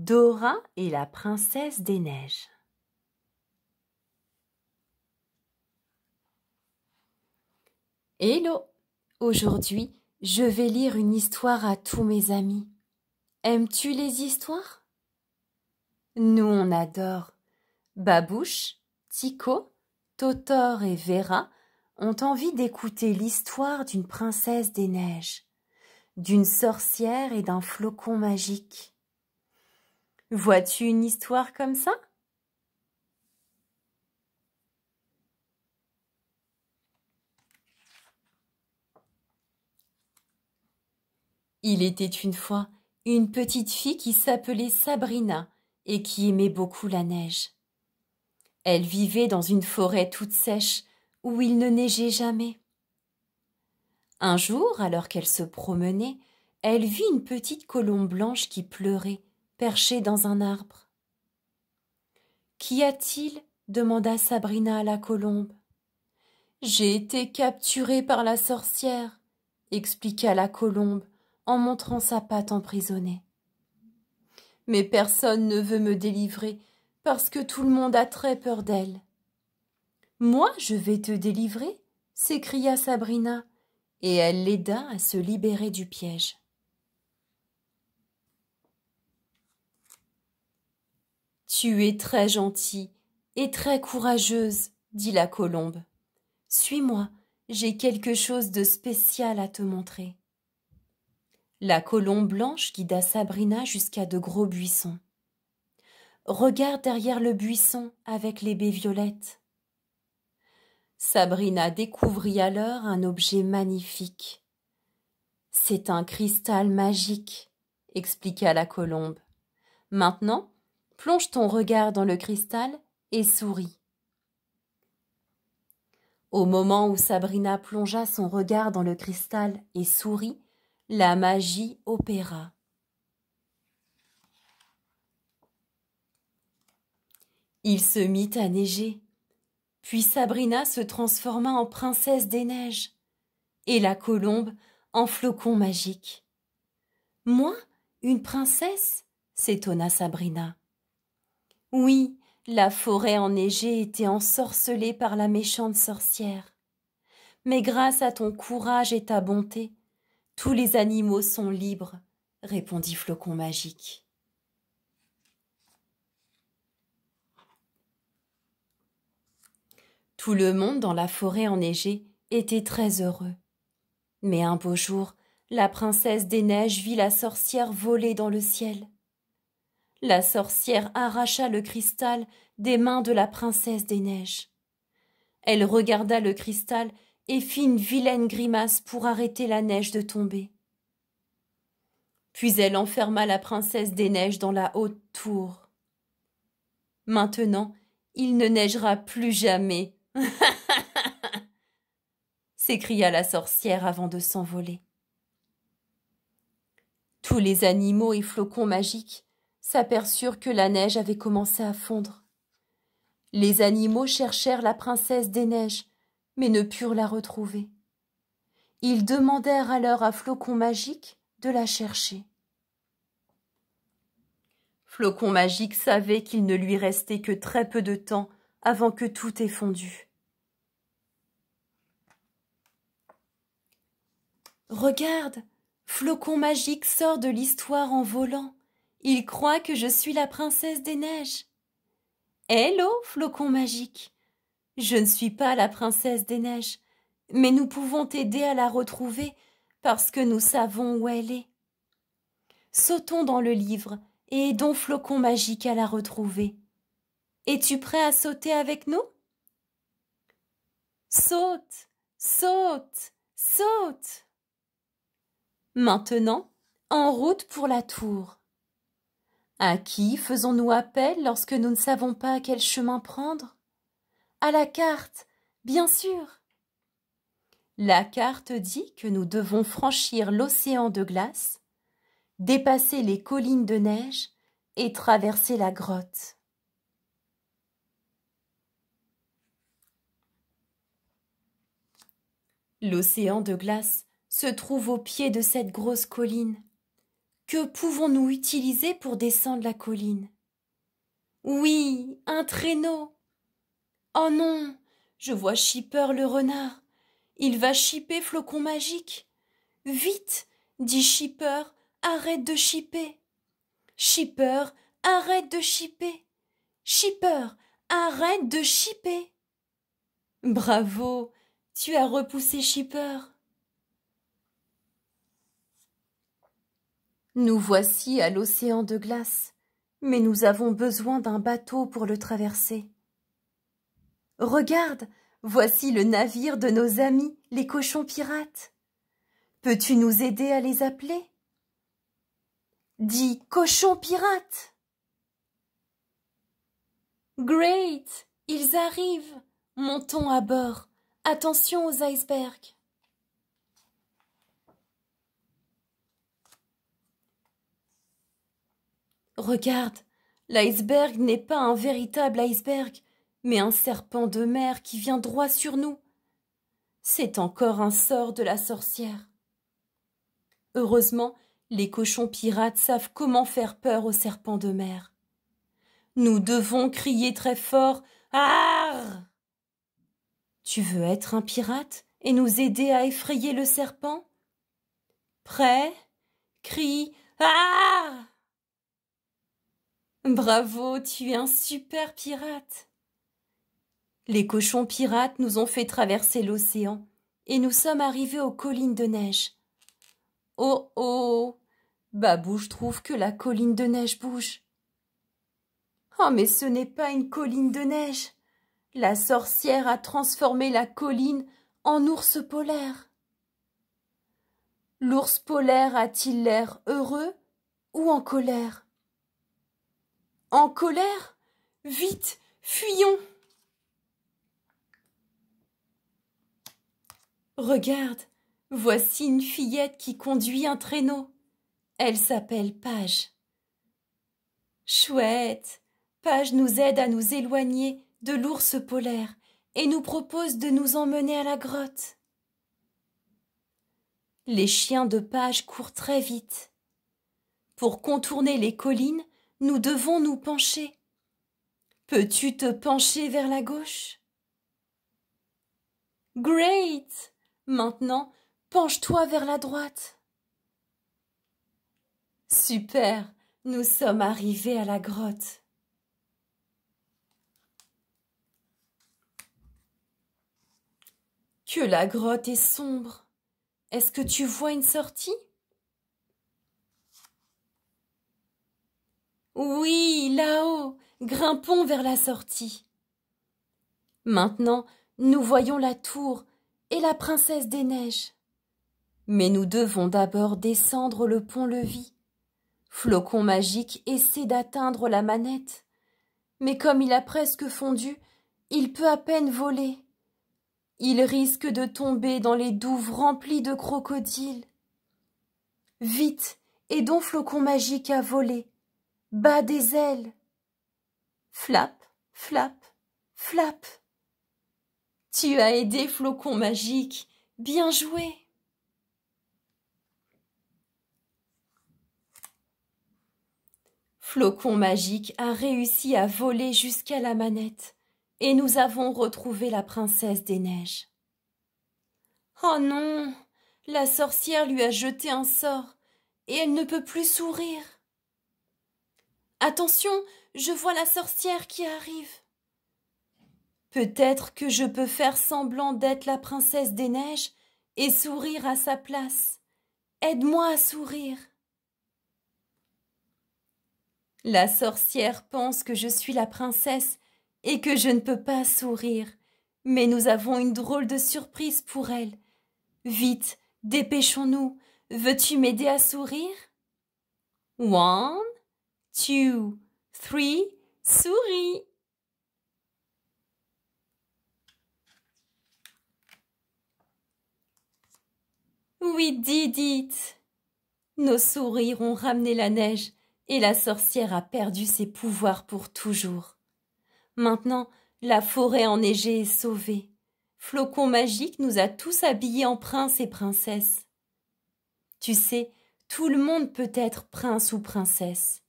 Dora et la princesse des neiges. Hello Aujourd'hui, je vais lire une histoire à tous mes amis. Aimes-tu les histoires? Nous, on adore. Babouche, Tico, Totor et Vera ont envie d'écouter l'histoire d'une princesse des neiges, d'une sorcière et d'un flocon magique. Vois-tu une histoire comme ça? Il était une fois une petite fille qui s'appelait Sabrina et qui aimait beaucoup la neige. Elle vivait dans une forêt toute sèche où il ne neigeait jamais. Un jour, alors qu'elle se promenait, elle vit une petite colombe blanche qui pleurait perché dans un arbre. Qu'y a-t-il demanda Sabrina à la colombe. J'ai été capturée par la sorcière, expliqua la colombe en montrant sa patte emprisonnée. Mais personne ne veut me délivrer parce que tout le monde a très peur d'elle. Moi, je vais te délivrer, s'écria Sabrina, et elle l'aida à se libérer du piège. Tu es très gentille et très courageuse, dit la colombe. Suis-moi, j'ai quelque chose de spécial à te montrer. La colombe blanche guida Sabrina jusqu'à de gros buissons. Regarde derrière le buisson avec les baies violettes. Sabrina découvrit alors un objet magnifique. C'est un cristal magique, expliqua la colombe. Maintenant, Plonge ton regard dans le cristal et souris. Au moment où Sabrina plongea son regard dans le cristal et sourit, la magie opéra. Il se mit à neiger. Puis Sabrina se transforma en princesse des neiges et la colombe en flocon magique. Moi, une princesse s'étonna Sabrina. Oui, la forêt enneigée était ensorcelée par la méchante sorcière. Mais grâce à ton courage et ta bonté, tous les animaux sont libres, répondit Flocon magique. Tout le monde dans la forêt enneigée était très heureux. Mais un beau jour, la princesse des neiges vit la sorcière voler dans le ciel. La sorcière arracha le cristal des mains de la princesse des neiges. Elle regarda le cristal et fit une vilaine grimace pour arrêter la neige de tomber. Puis elle enferma la princesse des neiges dans la haute tour. Maintenant, il ne neigera plus jamais. s'écria la sorcière avant de s'envoler. Tous les animaux et flocons magiques s'aperçurent que la neige avait commencé à fondre. Les animaux cherchèrent la princesse des neiges, mais ne purent la retrouver. Ils demandèrent alors à Flocon Magique de la chercher. Flocon Magique savait qu'il ne lui restait que très peu de temps avant que tout ait fondu. Regarde, Flocon Magique sort de l'histoire en volant. Il croit que je suis la princesse des neiges. Hello, flocon magique. Je ne suis pas la princesse des neiges, mais nous pouvons t'aider à la retrouver parce que nous savons où elle est. Sautons dans le livre et aidons Flocon magique à la retrouver. Es-tu prêt à sauter avec nous? Saute, saute, saute. Maintenant, en route pour la tour. À qui faisons-nous appel lorsque nous ne savons pas quel chemin prendre? À la carte, bien sûr. La carte dit que nous devons franchir l'océan de glace, dépasser les collines de neige et traverser la grotte. L'océan de glace se trouve au pied de cette grosse colline. Que pouvons-nous utiliser pour descendre la colline? Oui, un traîneau. Oh non, je vois Shipper le renard. Il va chipper Flocon magique. Vite, dit Shipper, arrête de chipper. Shipper, arrête de chipper. Shipper, arrête de chipper. Bravo, tu as repoussé Shipper. Nous voici à l'océan de glace, mais nous avons besoin d'un bateau pour le traverser. Regarde, voici le navire de nos amis, les cochons pirates. Peux-tu nous aider à les appeler? Dis cochons pirates. Great, ils arrivent. Montons à bord. Attention aux icebergs. Regarde, l'iceberg n'est pas un véritable iceberg, mais un serpent de mer qui vient droit sur nous. C'est encore un sort de la sorcière. Heureusement, les cochons pirates savent comment faire peur aux serpents de mer. Nous devons crier très fort Arr Tu veux être un pirate et nous aider à effrayer le serpent? Prêt? Crie Arr Bravo, tu es un super pirate. Les cochons pirates nous ont fait traverser l'océan et nous sommes arrivés aux collines de neige. Oh oh Babouche trouve que la colline de neige bouge. Oh, mais ce n'est pas une colline de neige. La sorcière a transformé la colline en ours polaire. L'ours polaire a-t-il l'air heureux ou en colère? En colère Vite, fuyons Regarde, voici une fillette qui conduit un traîneau. Elle s'appelle Page. Chouette, Page nous aide à nous éloigner de l'ours polaire et nous propose de nous emmener à la grotte. Les chiens de Page courent très vite. Pour contourner les collines, nous devons nous pencher. Peux-tu te pencher vers la gauche? Great Maintenant, penche-toi vers la droite. Super, nous sommes arrivés à la grotte. Que la grotte est sombre. Est-ce que tu vois une sortie? Oui, là-haut, grimpons vers la sortie. Maintenant, nous voyons la tour et la princesse des neiges. Mais nous devons d'abord descendre le pont-levis. Flocon magique essaie d'atteindre la manette, mais comme il a presque fondu, il peut à peine voler. Il risque de tomber dans les douves remplies de crocodiles. Vite, aidons Flocon magique à voler. Bas des ailes. Flap, flap, flap. Tu as aidé Flocon magique. Bien joué. Flocon magique a réussi à voler jusqu'à la manette, et nous avons retrouvé la princesse des neiges. Oh non. La sorcière lui a jeté un sort, et elle ne peut plus sourire. Attention, je vois la sorcière qui arrive. Peut-être que je peux faire semblant d'être la princesse des neiges et sourire à sa place. Aide-moi à sourire. La sorcière pense que je suis la princesse et que je ne peux pas sourire. Mais nous avons une drôle de surprise pour elle. Vite, dépêchons-nous. Veux-tu m'aider à sourire? One, two, three, souris. Oui, dites. Nos sourires ont ramené la neige et la sorcière a perdu ses pouvoirs pour toujours. Maintenant, la forêt enneigée est sauvée. Flocon magique nous a tous habillés en princes et princesses. Tu sais, Tout le monde peut être prince ou princesse.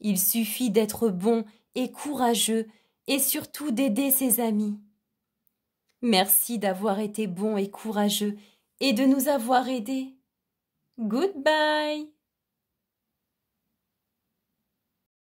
Il suffit d'être bon et courageux et surtout d'aider ses amis. Merci d'avoir été bon et courageux et de nous avoir aidés. Goodbye.